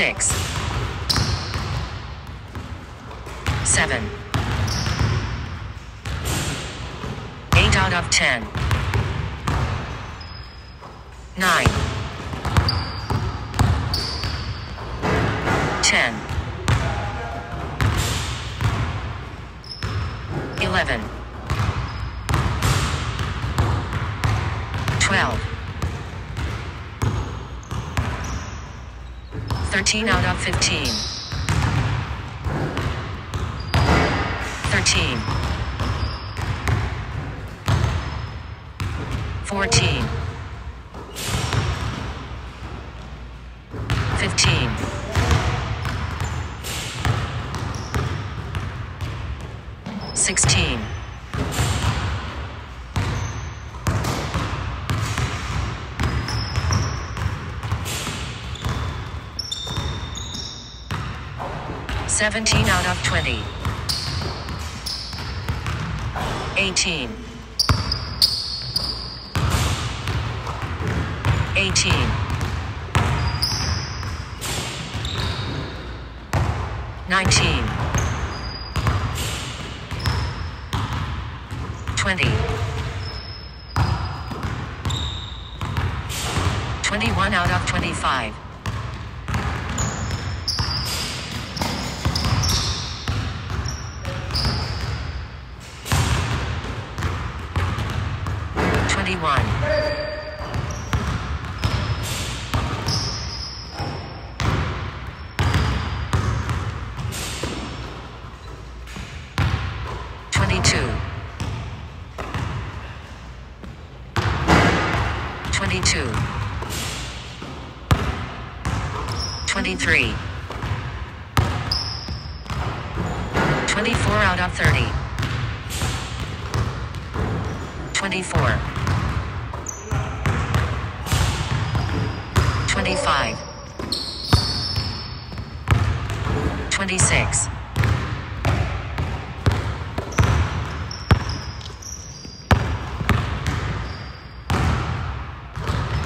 six, seven, eight out of ten, nine, ten, eleven, 13 out of 15. 13. 14. 15. 16. 17 out of 20. 18. 18. 19. 20. 21 out of 25. 21. 22. 22. 23. 24 out of 30. 24. 25. 26.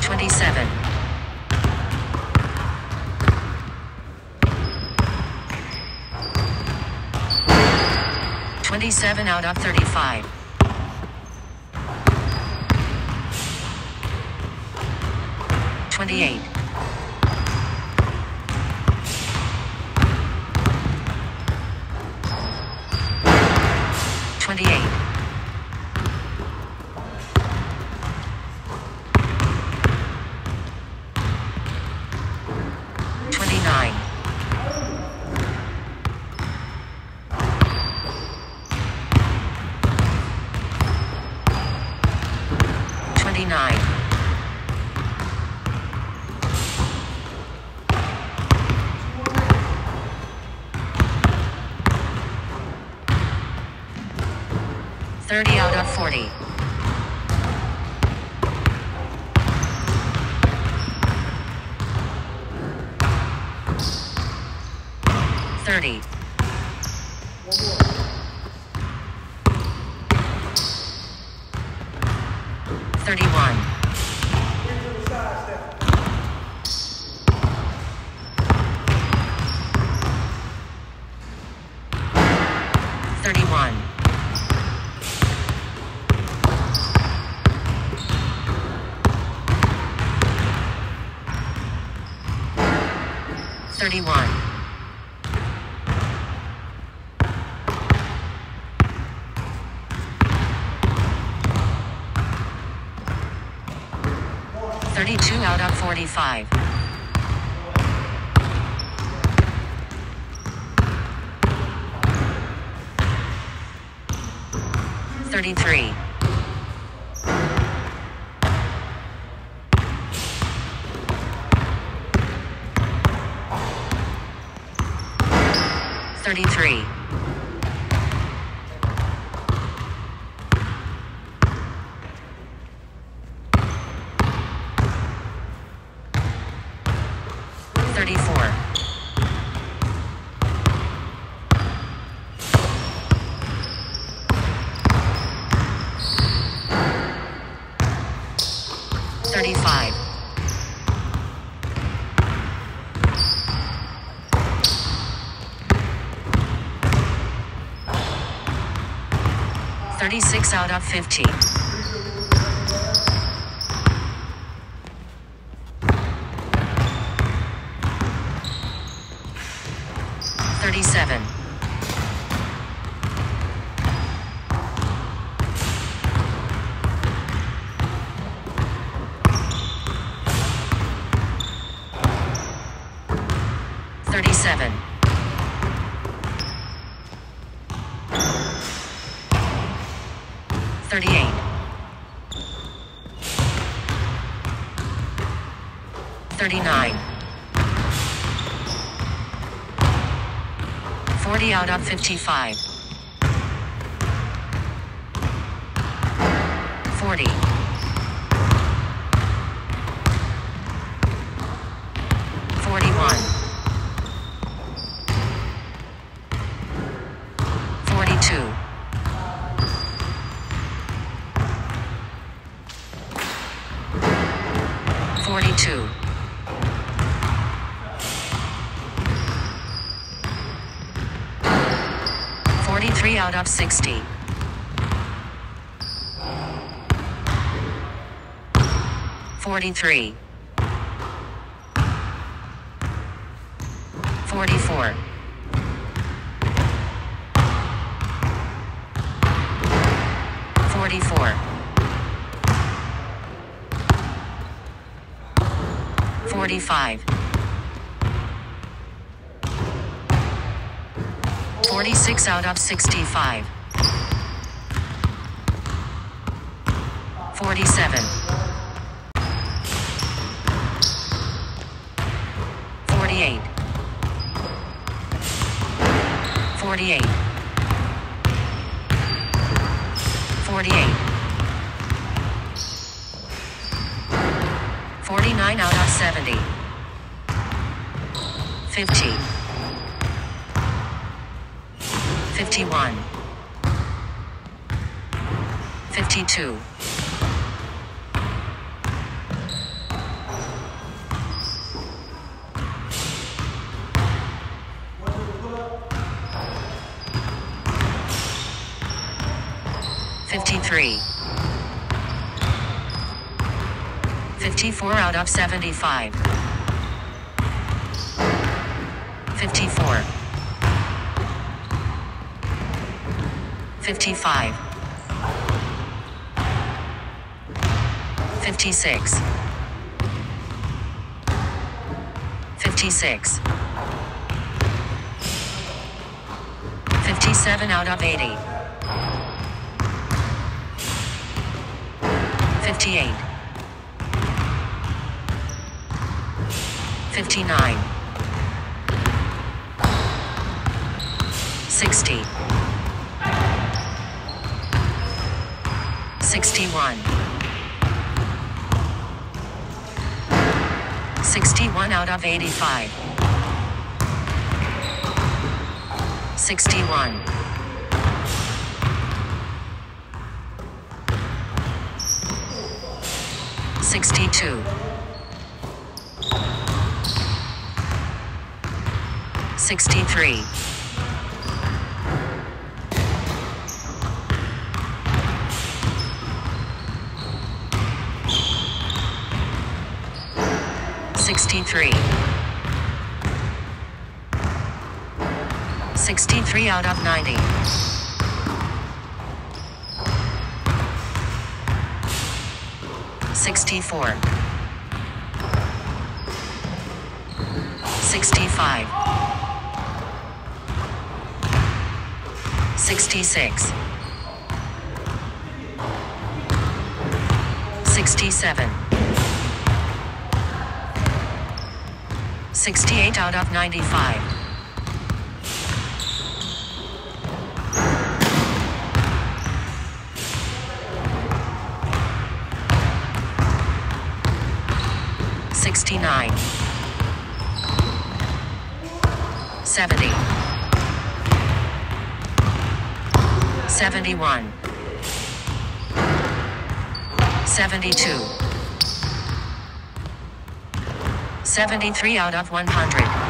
27. 27 out of 35. 28. 28. 31. 31. 32 out of 45. 33. 36 out of 50. 37. Out of 55. Of 60. 43. 44. 44. 45. 46 out of 65. 47. 48. 48. 48. 49 out of 70. 50. 51. 52. 53. 54 out of 75. 54. 55. 56. 56. 57 out of 80. 58. 59. 60. 61. 61 out of 85. 61. 62. 63. 63. 63 out of 90. 64. 65. 66. 67. 68 out of 95. Sixty-nine. Seventy. Seventy-one. Seventy-two. 73 out of 100.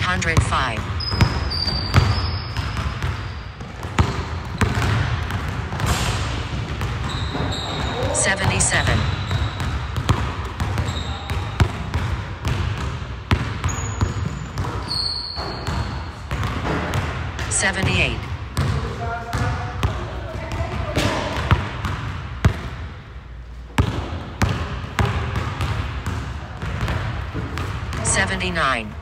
105. Seventy-seven. Seventy-eight. Seventy-nine.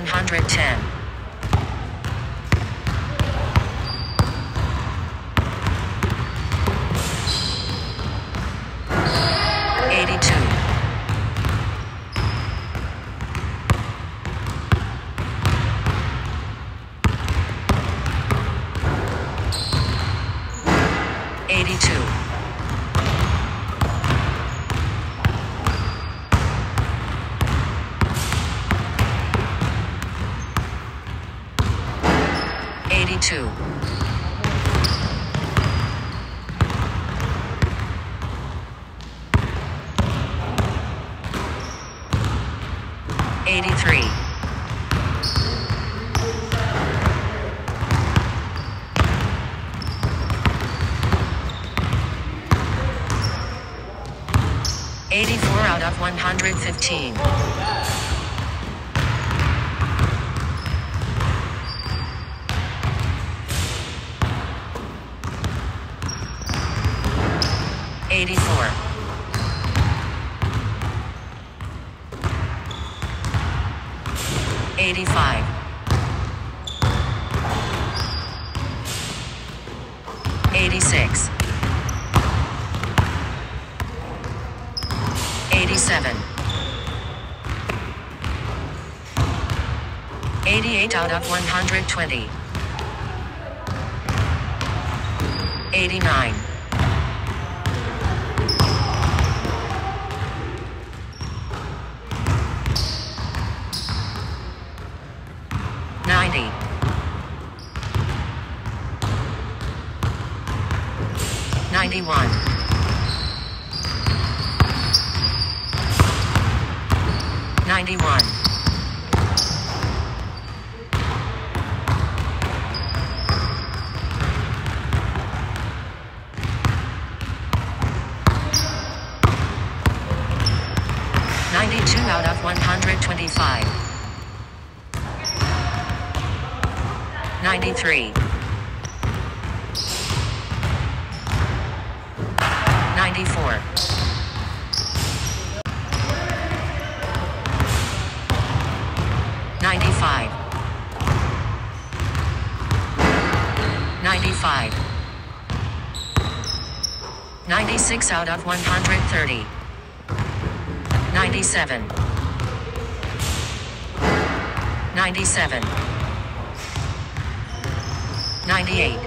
110. 84 out of 115. Eighty-four. Eighty-five. Top 120. 89. 93. 94. 95. 95. 96 out of 130. 97. 97. 98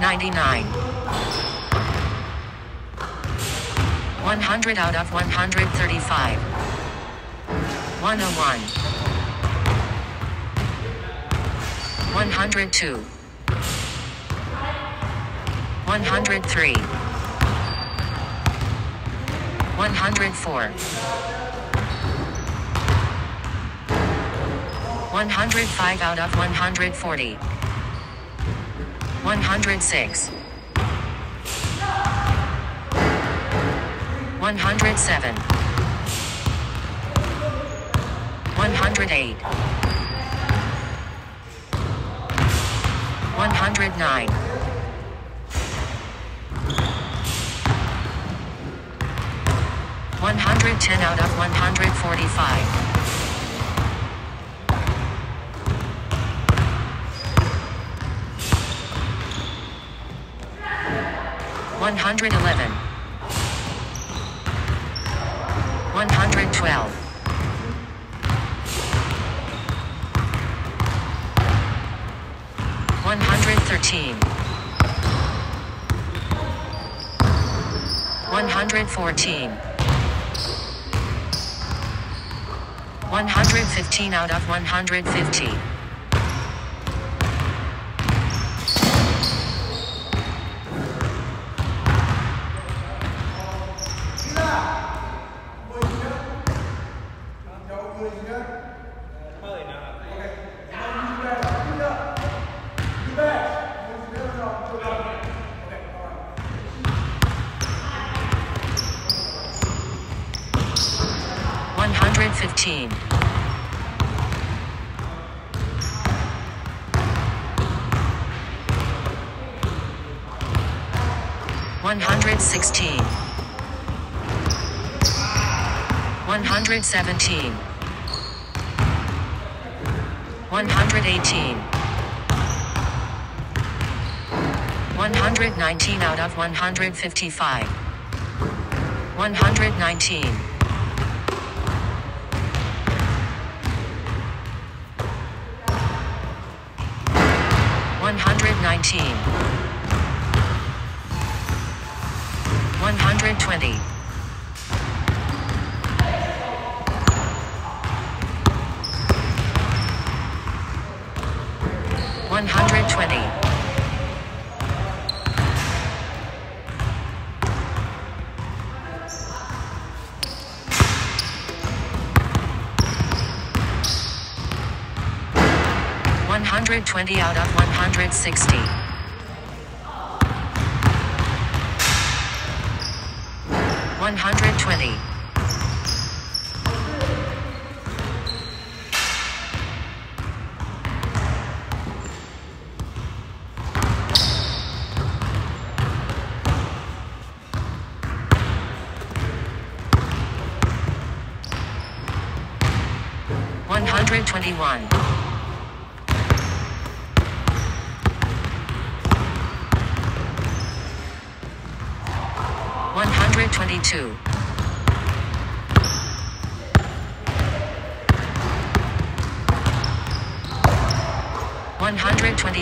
99 100 out of 135 101 102 103 104 105 out of 140. 106. 107. 108. 109. 110 out of 145. 111. 112. 113. 114. 115 out of 150. 115. 116. 117. 118. 119 out of 155. 119. 119. 120. 120. 120 out of 160.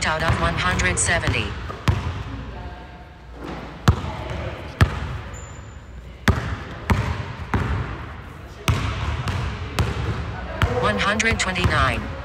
128 out of 170. 129. 129.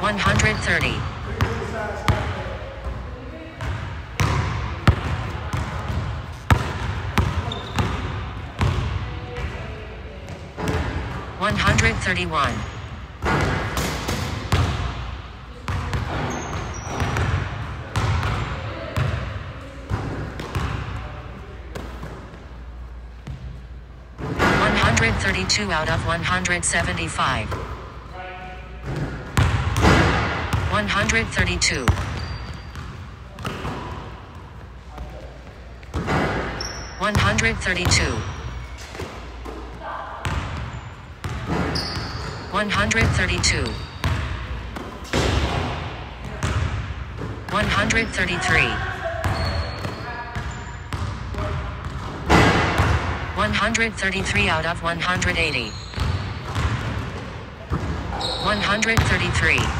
130. One hundred thirty one. One hundred thirty two out of one hundred seventy five. 132. One hundred thirty-two. One hundred thirty-two. One hundred thirty-three. One hundred thirty-three out of one hundred eighty. One hundred thirty-three.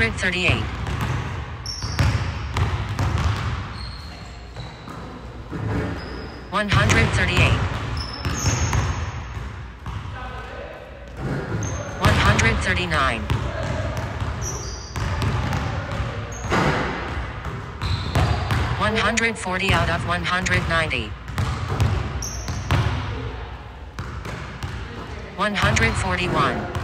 eighty-five. One hundred thirty-seven. One hundred thirty-eight. One hundred thirty-eight. One hundred thirty-nine. One hundred forty out of one hundred ninety. One hundred forty-one.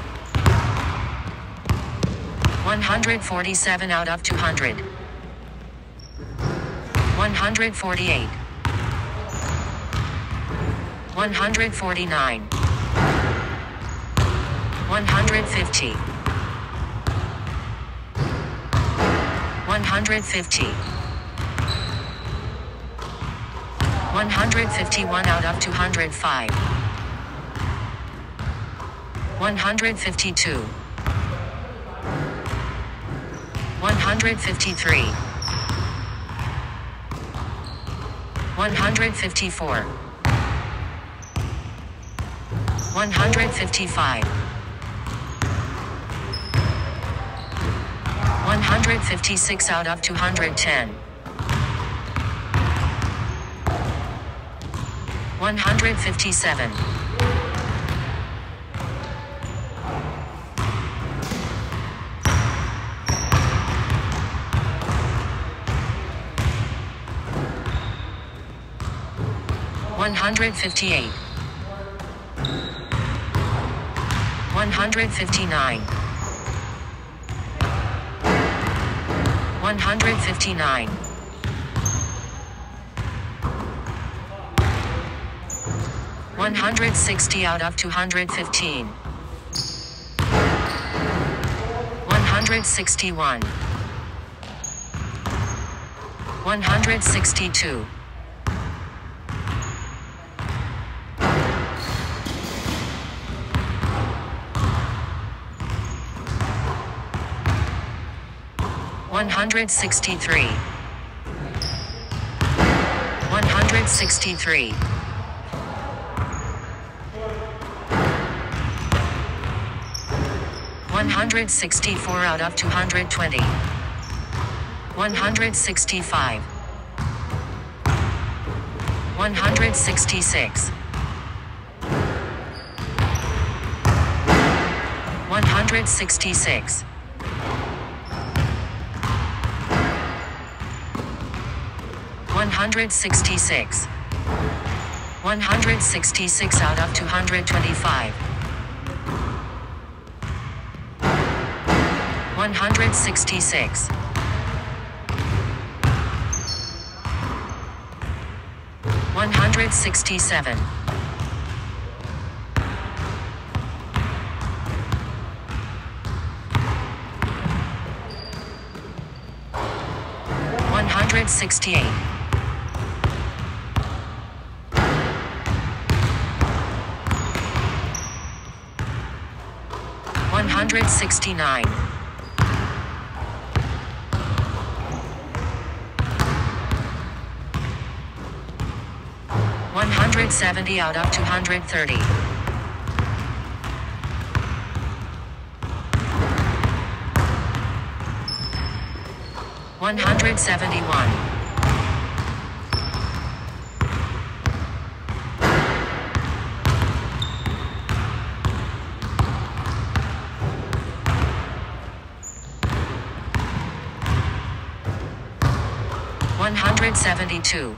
147 out of 200. 148. 149. 150. 150. 151 out of 205. 152. 153. 154. 155. 156 out of 210. 157. One hundred fifty-eight. One hundred fifty-nine. One hundred fifty-nine. One hundred sixty out of two hundred fifteen. One hundred sixty-one. One hundred sixty-two. One hundred sixty-three. One hundred sixty-three. One hundred sixty-four out of two hundred twenty. One hundred sixty-five. One hundred sixty-six.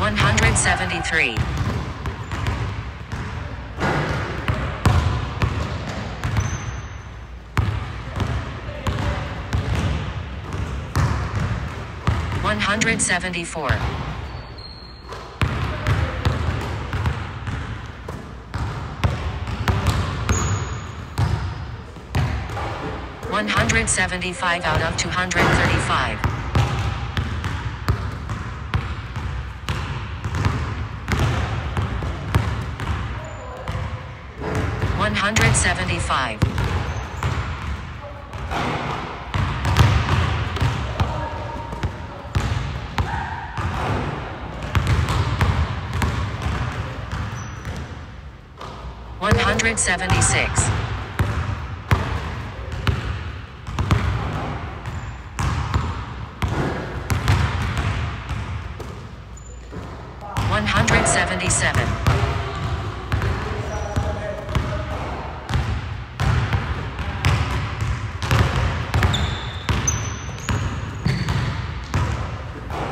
One hundred sixty-six. One hundred sixty-six. 166 out of 225. 166. 167. 168. 169. 170 out of 230. 171. 172. 173. 174. 175 out of 235. 175. One hundred seventy six. One 77.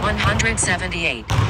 One hundred seventy-eight.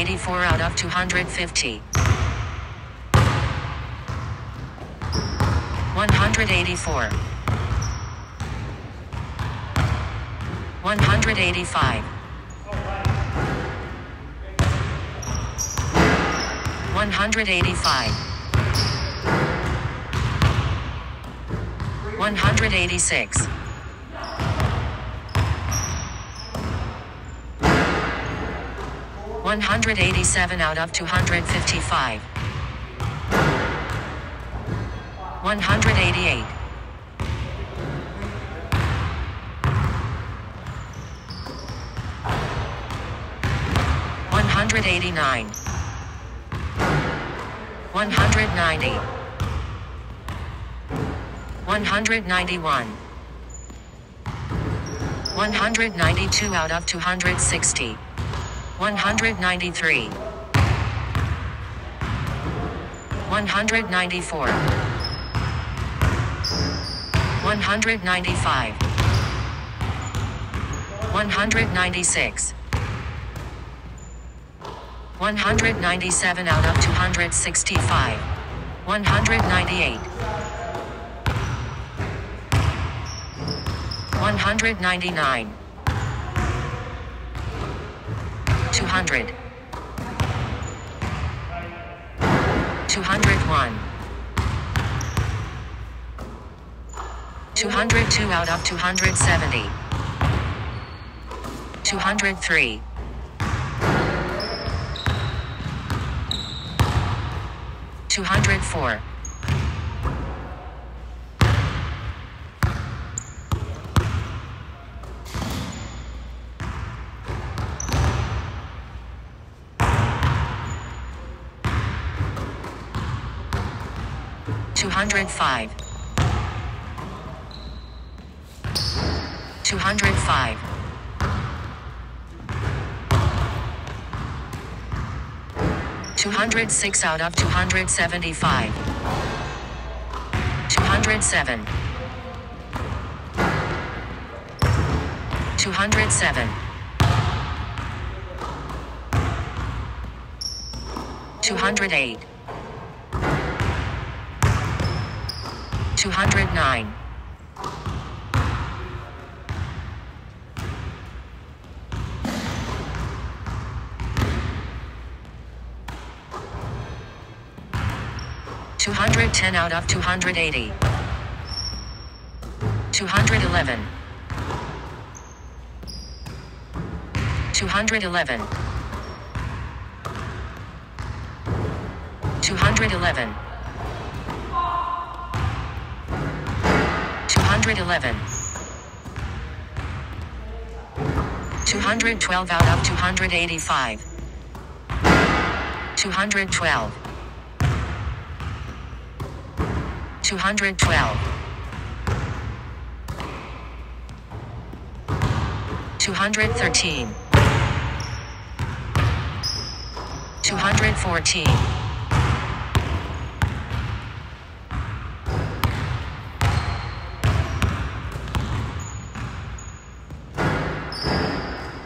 184 out of 250. 184. 185. 185. 186. 187 out of 255. 188. One hundred eighty nine. One hundred ninety. One hundred ninety one. 192 out of 260. 193. 194. 195. 196. 197 out of 265. 198. 199. 200. 201. 202 out of 270. 203. 204. 205. 205. 206 out of 275. 207. 207. 208. 209. 210 out of 280. 211. 211. 211. 211. 212 out of 285. 212. 212. 213. 214.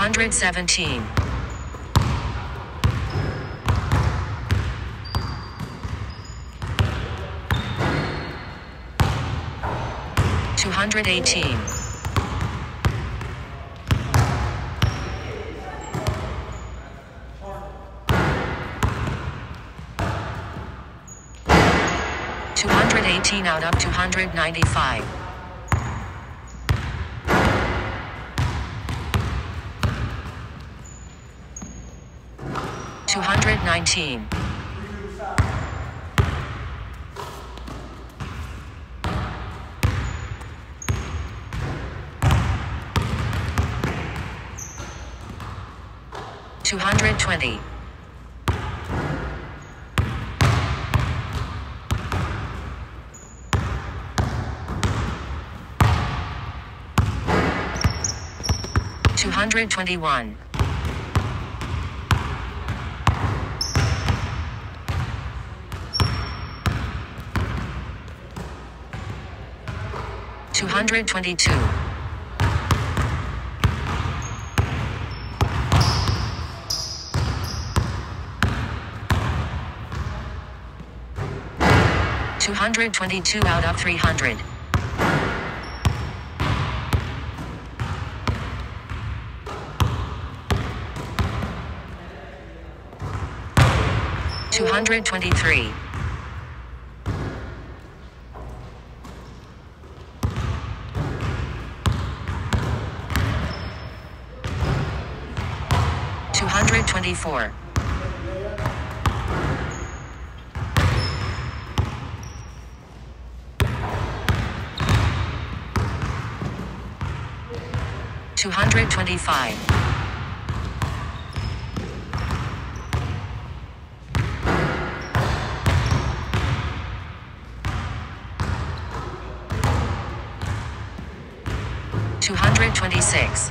215. 216. 217. 218. 218 out of 295. 219. 220. 221. 222. 222 out of 300. 223. 224. 224. Two hundred twenty-five. Two hundred twenty-six.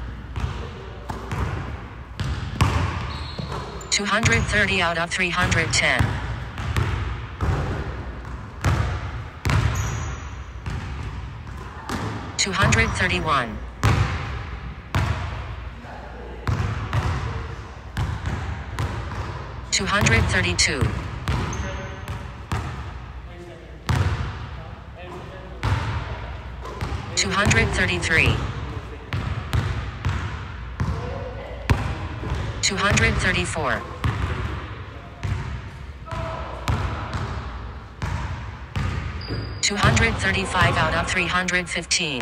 230 out of 310. Two hundred thirty-one. Two hundred thirty-two. Two hundred thirty-three. Two hundred thirty-four. Two hundred thirty-five out of three hundred fifteen.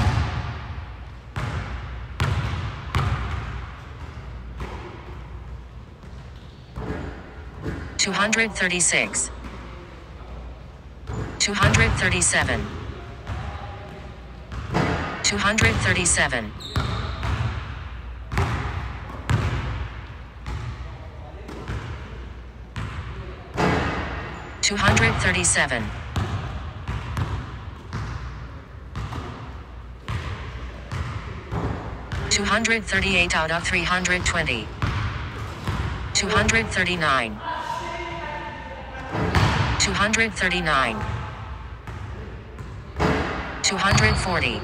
Two hundred thirty-six. Two hundred thirty-seven. Two hundred thirty-seven. Two hundred thirty-seven. Two hundred thirty-eight out of three hundred twenty. Two hundred thirty-nine. Two hundred thirty-nine. Two hundred forty.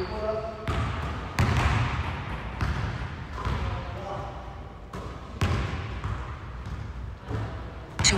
Two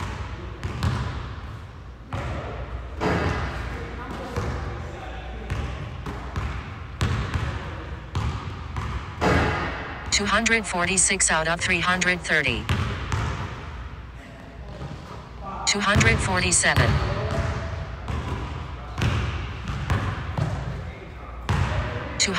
hundred twenty-five. Two hundred forty-three. Two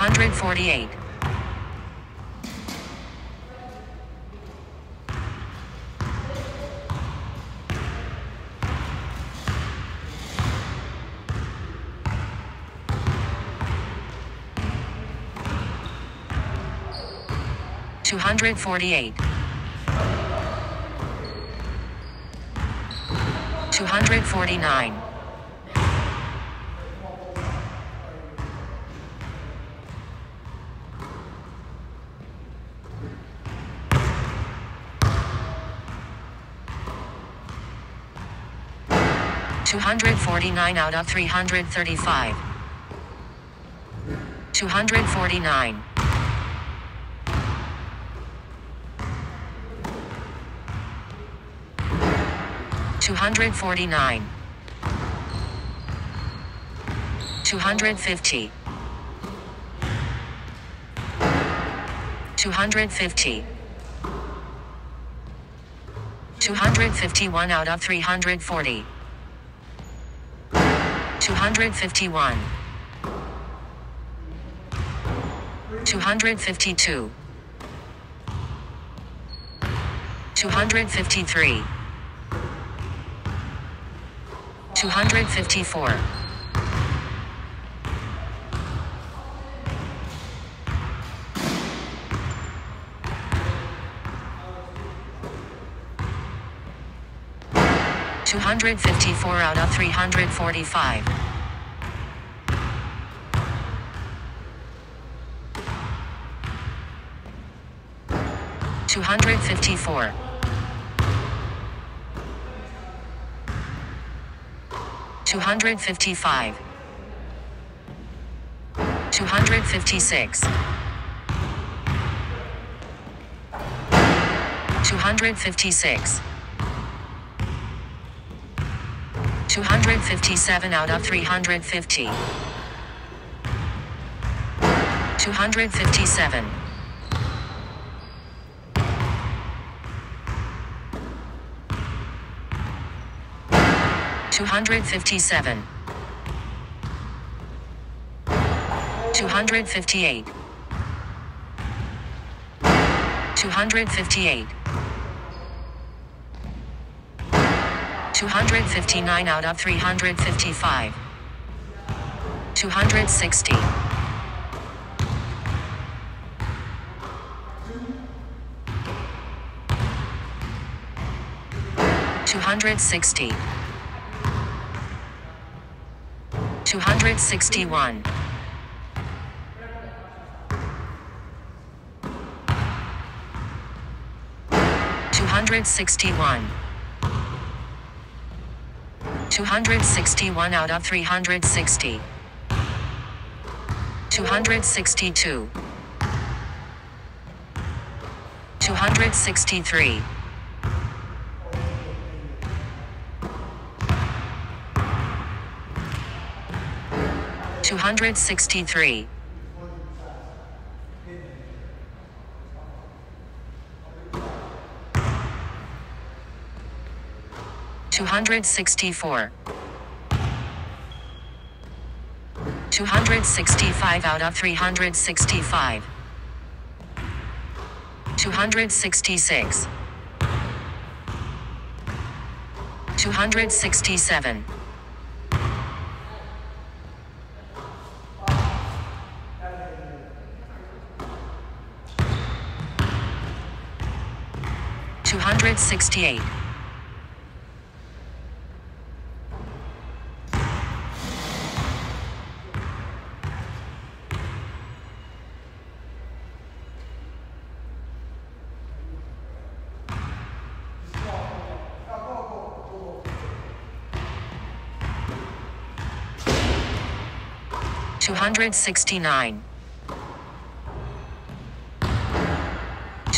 hundred forty-four. Two hundred forty-five. Two hundred forty-six. Two hundred forty-six out of three hundred 254. Two hundred fifty four out of three hundred forty five. 254. Forty-nine. Two hundred forty-nine out of three hundred thirty-five. Two hundred forty-nine. Two hundred forty-nine. Two hundred fifty. Two hundred fifty. Two hundred fifty-one out of three hundred forty. Two hundred fifty-one. Two hundred 263. Two hundred sixty-four, two hundred sixty-five out of three hundred sixty-five, two hundred sixty-six, two hundred sixty-seven. 68. Two hundred sixty nine.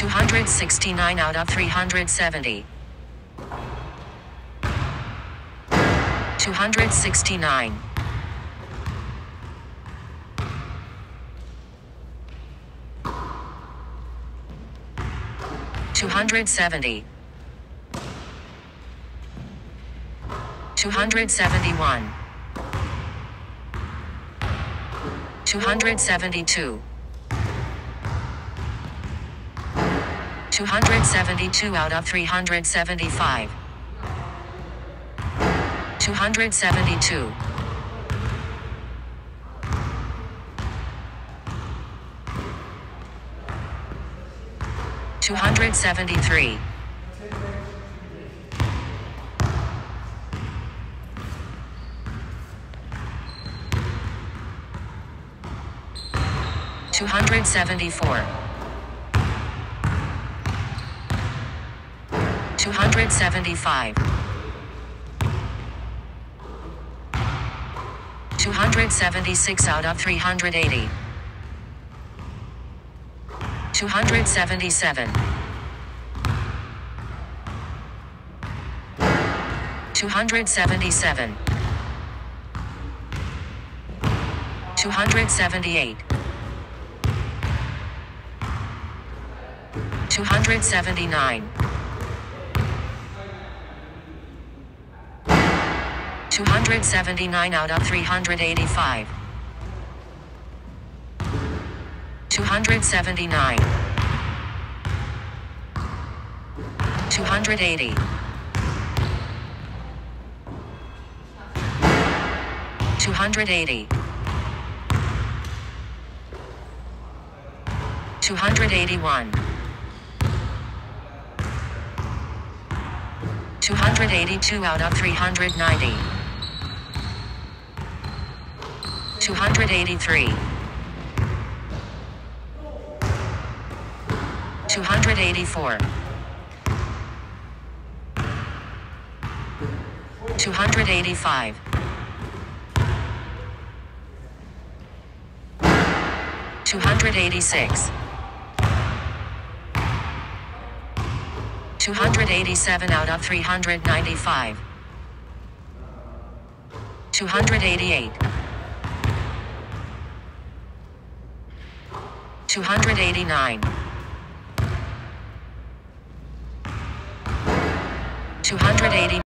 269. 269 out of 370. 269. 270. 271. 272. 272 out of 375. 272. 273. 274. 275. 276 out of 380. 277. 277. 278. 279. 279 out of 385. 279. 280. 280. 281. 282 out of 390. 283. 284. 285. 286. 287 out of 395. 288. 289. 289.